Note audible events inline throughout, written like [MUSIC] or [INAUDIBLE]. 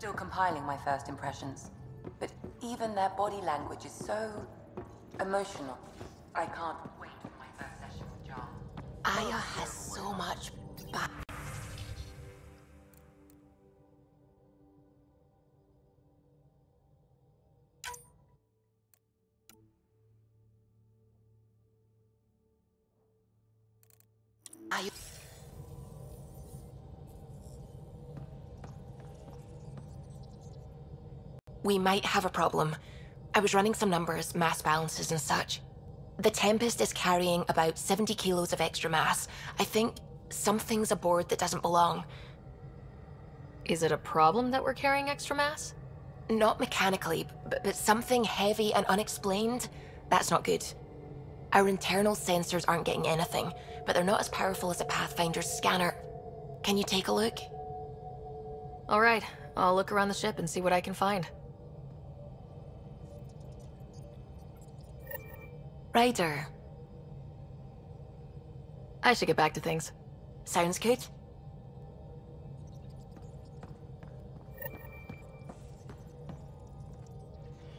Still compiling my first impressions. But even their body language is so emotional. I can't wait for my first session with Jaal. Aya has so much back. We might have a problem. I was running some numbers, mass balances and such. The Tempest is carrying about 70 kilos of extra mass. I think something's aboard that doesn't belong. Is it a problem that we're carrying extra mass? Not mechanically, but, but something heavy and unexplained. That's not good. Our internal sensors aren't getting anything, but they're not as powerful as a Pathfinder's scanner. Can you take a look? All right, I'll look around the ship and see what I can find. Ryder. I should get back to things. Sounds good.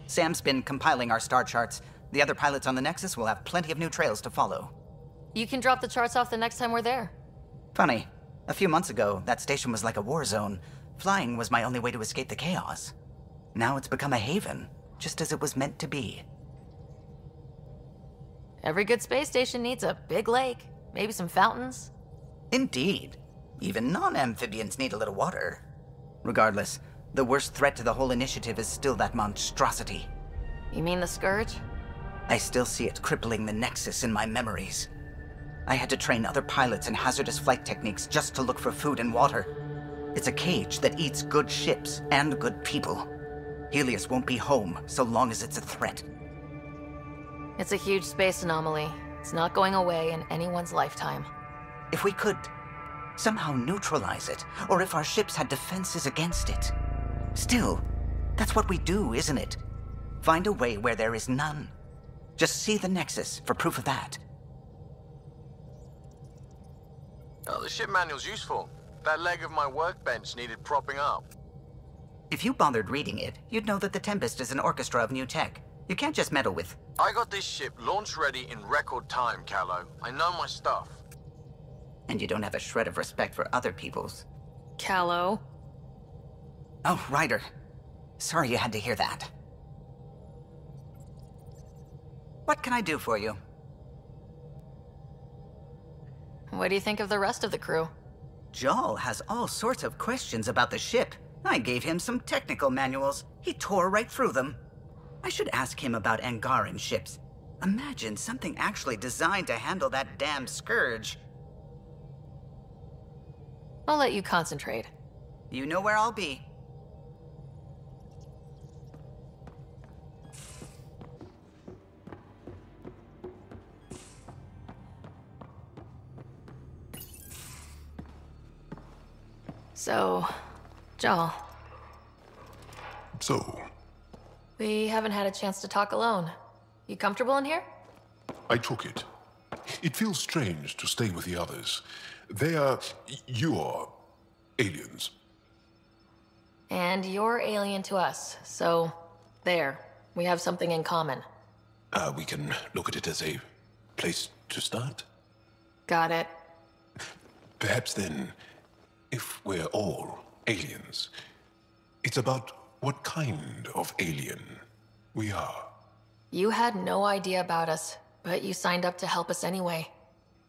Sam's been compiling our star charts. The other pilots on the Nexus will have plenty of new trails to follow. You can drop the charts off the next time we're there. Funny. A few months ago, that station was like a war zone. Flying was my only way to escape the chaos. Now it's become a haven, just as it was meant to be. Every good space station needs a big lake, maybe some fountains. Indeed. Even non-amphibians need a little water. Regardless, the worst threat to the whole initiative is still that monstrosity. You mean the Scourge? I still see it crippling the Nexus in my memories. I had to train other pilots in hazardous flight techniques just to look for food and water. It's a cage that eats good ships and good people. Heleus won't be home so long as it's a threat. It's a huge space anomaly. It's not going away in anyone's lifetime. If we could somehow neutralize it, or if our ships had defenses against it. Still, that's what we do, isn't it? Find a way where there is none. Just see the Nexus for proof of that. Oh, the ship manual's useful. That leg of my workbench needed propping up. If you bothered reading it, you'd know that the Tempest is an orchestra of new tech. You can't just meddle with. I got this ship launch ready in record time, Kallo. I know my stuff. And you don't have a shred of respect for other people's. Kallo? Oh, Ryder. Sorry you had to hear that. What can I do for you? What do you think of the rest of the crew? Jaal has all sorts of questions about the ship. I gave him some technical manuals. He tore right through them. I should ask him about Angaran ships. Imagine something actually designed to handle that damn scourge. I'll let you concentrate. You know where I'll be. So, Jaal, So, we haven't had a chance to talk alone. You comfortable in here? I took it. It feels strange to stay with the others. They are. you are. aliens. And you're alien to us, so there. We have something in common. Uh, we can look at it as a place to start. Got it. Perhaps then, if we're all aliens, it's about what kind of alien we are. You had no idea about us, but you signed up to help us anyway.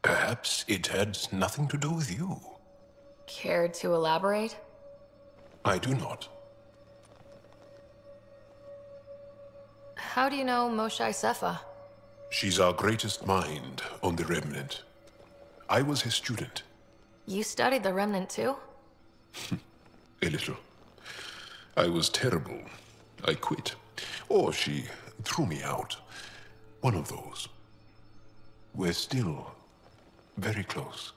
Perhaps it had nothing to do with you. Care to elaborate? I do not. How do you know Moshae Sefa? She's our greatest mind on the Remnant. I was his student, You studied the Remnant too? [LAUGHS] a little. I was terrible. I quit. Or she threw me out. One of those. We're still very close.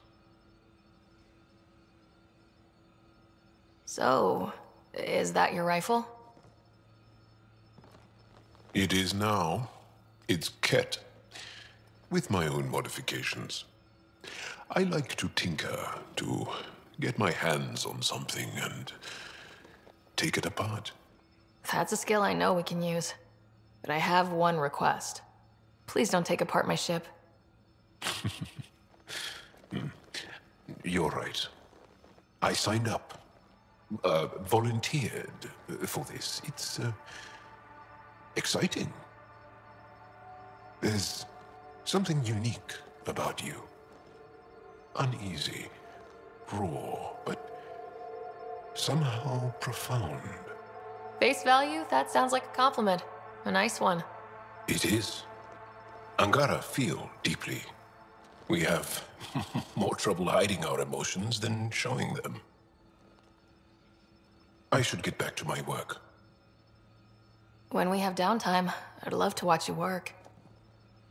So, is that your rifle? It is now. It's Kett. With my own modifications. I like to tinker, to get my hands on something and take it apart. That's a skill I know we can use. But I have one request. Please don't take apart my ship. [LAUGHS] You're right. I signed up. Uh, volunteered for this. It's, uh, exciting. There's something unique about you. Uneasy, raw, but somehow profound. Face value? That sounds like a compliment. A nice one. It is. Angara feel deeply. We have [LAUGHS] more trouble hiding our emotions than showing them. I should get back to my work. When we have downtime, I'd love to watch you work.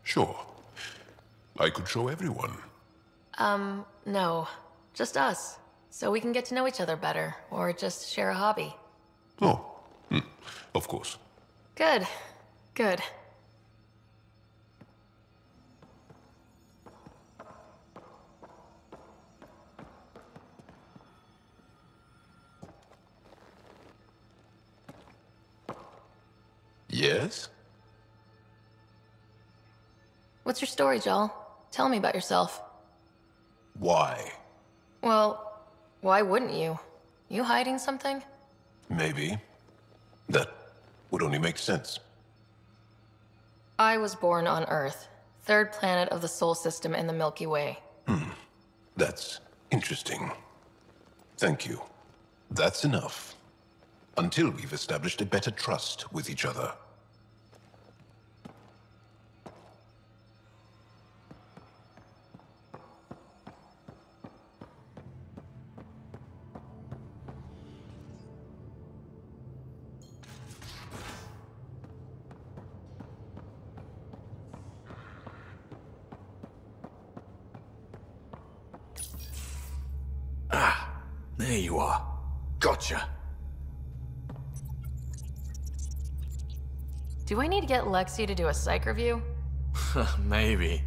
Sure. I could show everyone. Um, no. Just us. So we can get to know each other better, or just share a hobby. Oh, hmm. of course. Good. Good. Yes? What's your story, Jaal? Tell me about yourself. Why? Well, why wouldn't you? You hiding something? Maybe. That would only make sense. I was born on Earth, third planet of the Sol system in the Milky Way. Hmm. That's interesting. Thank you. That's enough. Until we've established a better trust with each other. There you are. Gotcha. Do I need to get Lexi to do a psych review? [LAUGHS] Maybe.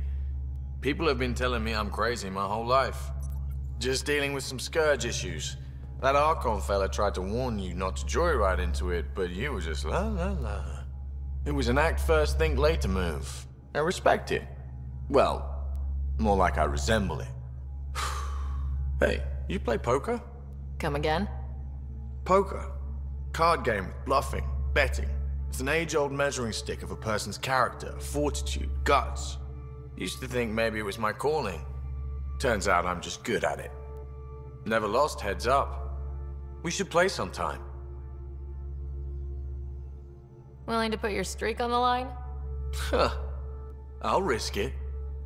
People have been telling me I'm crazy my whole life. Just dealing with some scourge issues. That Archon fella tried to warn you not to joyride into it, but you were just la la la. It was an act first, think later move. I respect it. Well, more like I resemble it. [SIGHS] hey, you play poker? Come again? Poker. Card game with bluffing, betting. It's an age-old measuring stick of a person's character, fortitude, guts. Used to think maybe it was my calling. Turns out I'm just good at it. Never lost heads up. We should play sometime. Willing to put your streak on the line? Huh. I'll risk it.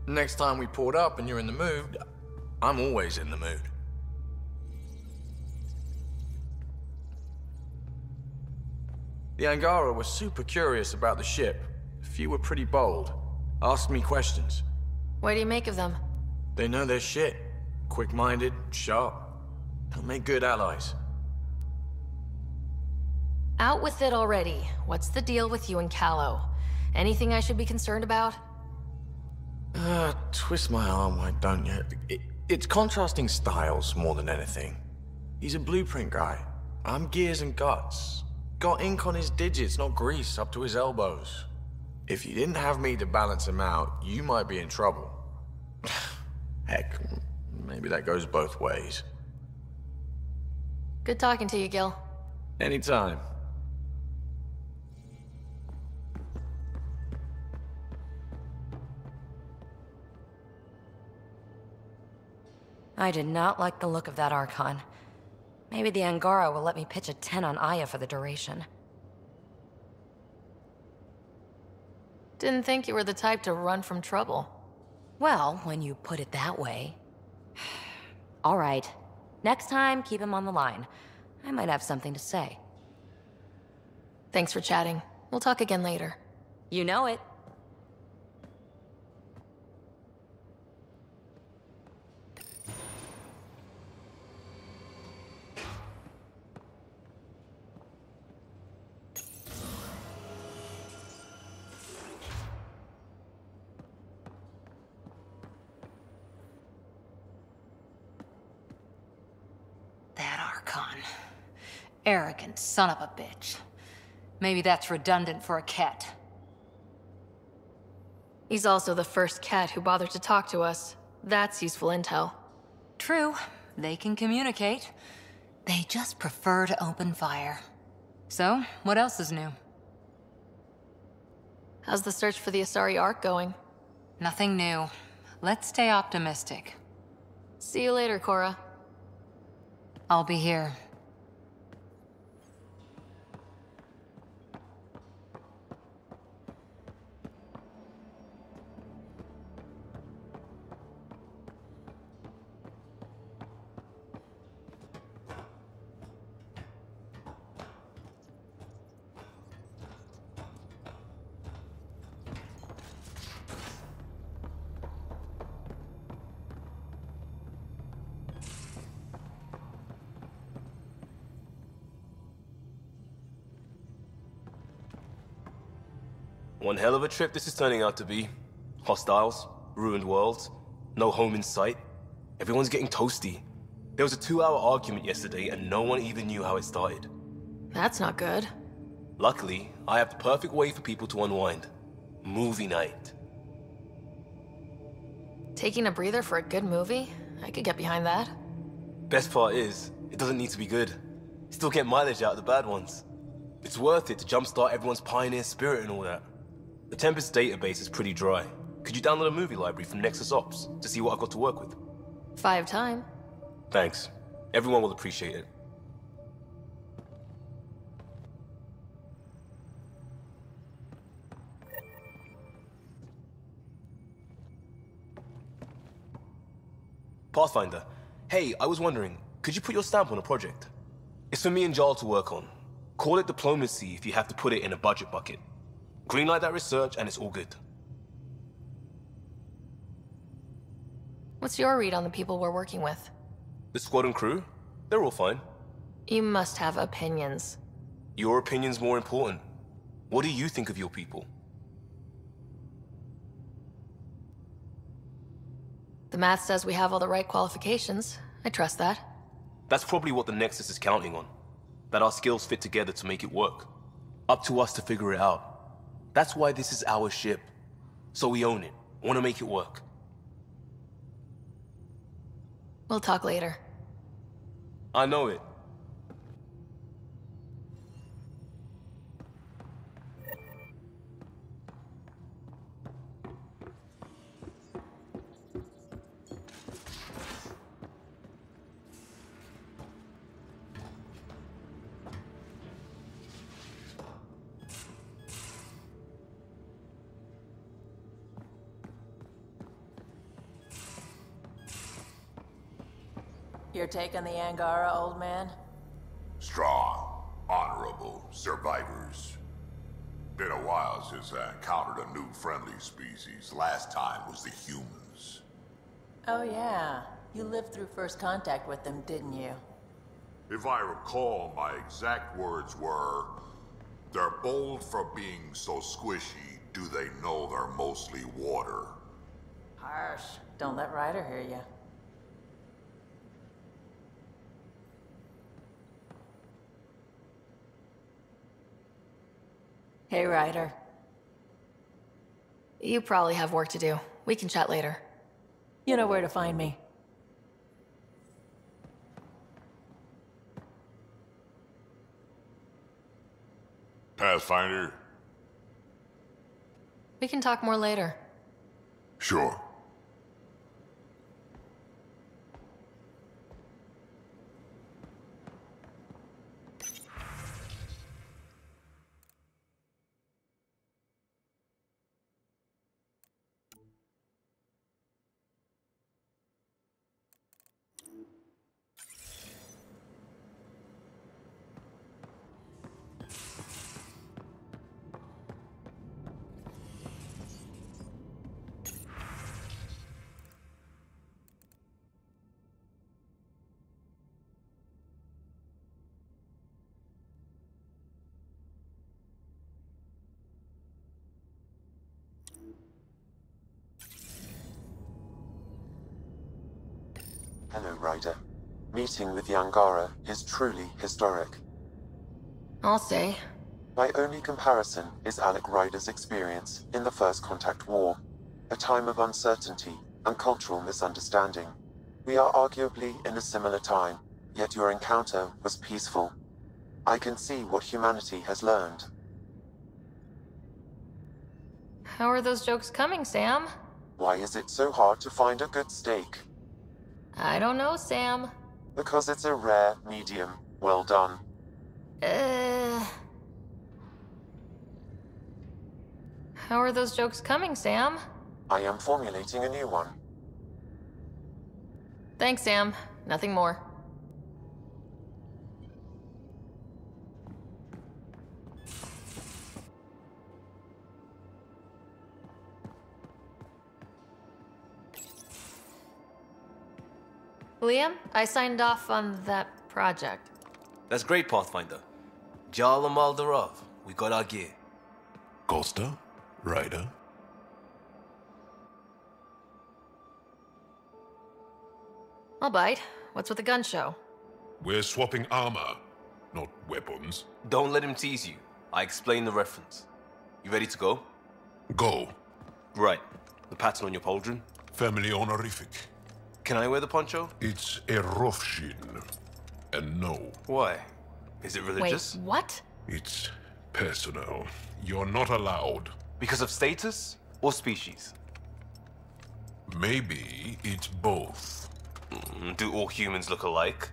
Next time we port up and you're in the mood, I'm always in the mood. The Angara were super curious about the ship. A few were pretty bold. Asked me questions. What do you make of them? They know their shit. Quick-minded, sharp. They'll make good allies. Out with it already. What's the deal with you and Kallo? Anything I should be concerned about? Ah, twist my arm, why don't you? It, it's contrasting styles more than anything. He's a blueprint guy. I'm gears and guts. Got ink on his digits, not grease, up to his elbows. If you didn't have me to balance him out, you might be in trouble. [SIGHS] Heck, maybe that goes both ways. Good talking to you, Gil. Anytime. I did not like the look of that Archon. Maybe the Angara will let me pitch a 10 on Aya for the duration. Didn't think you were the type to run from trouble. Well, when you put it that way. [SIGHS] All right. Next time, keep him on the line. I might have something to say. Thanks for chatting. We'll talk again later. You know it. Arrogant son of a bitch. Maybe that's redundant for a kett. He's also the first kett who bothered to talk to us. That's useful intel. True, they can communicate. They just prefer to open fire. So, what else is new? How's the search for the Asari Ark going? Nothing new. Let's stay optimistic. See you later, Cora. I'll be here. One hell of a trip this is turning out to be. Hostiles, ruined worlds, no home in sight. Everyone's getting toasty. There was a two-hour argument yesterday and no one even knew how it started. That's not good. Luckily, I have the perfect way for people to unwind. Movie night. Taking a breather for a good movie? I could get behind that. Best part is, it doesn't need to be good. Still get mileage out of the bad ones. It's worth it to jumpstart everyone's pioneer spirit and all that. The Tempest database is pretty dry. Could you download a movie library from Nexus Ops to see what I've got to work with? Five time. Thanks. Everyone will appreciate it. Pathfinder, hey, I was wondering, could you put your stamp on a project? It's for me and Jaal to work on. Call it diplomacy if you have to put it in a budget bucket. Greenlight that research and it's all good. What's your read on the people we're working with? The squad and crew? They're all fine. You must have opinions. Your opinion's more important. What do you think of your people? The math says we have all the right qualifications. I trust that. That's probably what the Nexus is counting on. That our skills fit together to make it work. Up to us to figure it out. That's why this is our ship. So we own it. Want to make it work. We'll talk later. I know it. You're taking the Angara, old man? Strong, honorable survivors. Been a while since I encountered a new friendly species. Last time was the humans. Oh yeah. You lived through first contact with them, didn't you? If I recall, my exact words were, They're bold for being so squishy, do they know they're mostly water? Harsh. Don't let Ryder hear you. Hey, Ryder. You probably have work to do. We can chat later. You know where to find me. Pathfinder? We can talk more later. Sure. Hello, Ryder. Meeting with the Angara is truly historic. I'll stay. My only comparison is Alec Ryder's experience in the First Contact War, a time of uncertainty and cultural misunderstanding. We are arguably in a similar time, yet your encounter was peaceful. I can see what humanity has learned. How are those jokes coming, Sam? Why is it so hard to find a good steak? I don't know, Sam. Because it's a rare medium. Well done. Uh. How are those jokes coming, Sam? I am formulating a new one. Thanks, Sam. Nothing more. Liam, I signed off on that project. That's great, Pathfinder. Jaal ama Darav, we got our gear. Costa? Ryder? I'll bite. What's with the gun show? We're swapping armor, not weapons. Don't let him tease you. I explained the reference. You ready to go? Go. Right. The pattern on your pauldron? Family honorific. Can I wear the poncho? It's a Rofshin. And no. Why? Is it religious? Wait, what? It's personal. You're not allowed. Because of status or species? Maybe it's both. Mm, do all humans look alike?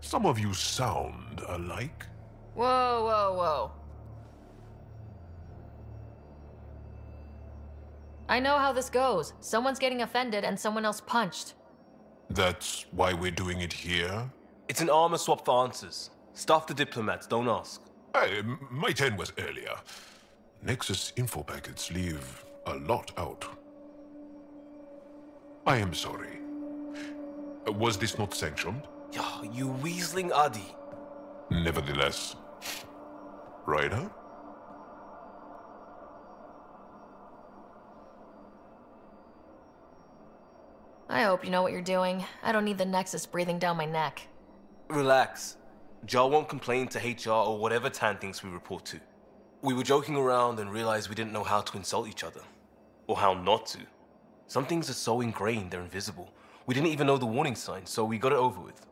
Some of you sound alike. Whoa, whoa, whoa. I know how this goes. Someone's getting offended and someone else punched. That's why we're doing it here? It's an armor swap for answers. Stuff the diplomats, don't ask. Hey, my turn was earlier. Nexus info packets leave a lot out. I am sorry. Was this not sanctioned? Yeah, you weaseling Adi. Nevertheless. Ryder? I hope you know what you're doing. I don't need the Nexus breathing down my neck. Relax. Jaal won't complain to HR or whatever Tann thinks we report to. We were joking around and realized we didn't know how to insult each other. Or how not to. Some things are so ingrained they're invisible. We didn't even know the warning sign, so we got it over with.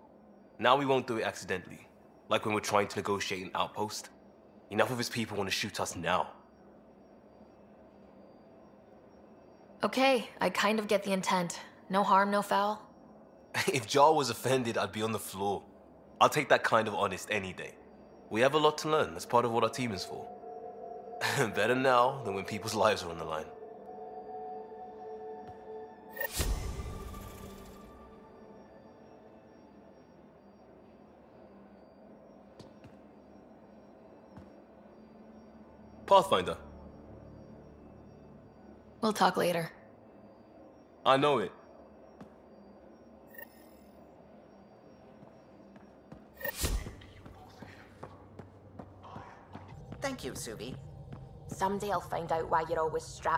Now we won't do it accidentally. Like when we're trying to negotiate an outpost. Enough of his people want to shoot us now. Okay, I kind of get the intent. No harm, no foul. [LAUGHS] if Jaal was offended, I'd be on the floor. I'll take that kind of honest any day. We have a lot to learn. That's part of what our team is for. [LAUGHS] Better now than when people's lives are on the line. Pathfinder, We'll talk later. I know it. Thank you, Suvi. Someday I'll find out why you're always strapped